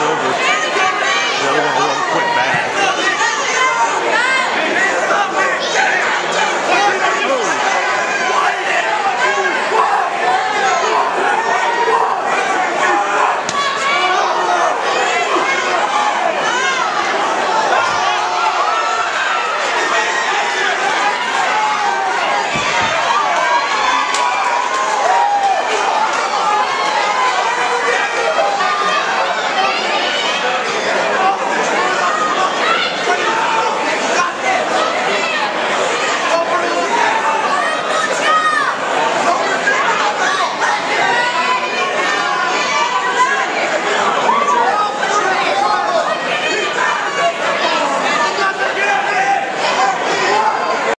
over. The other one quit, quick back.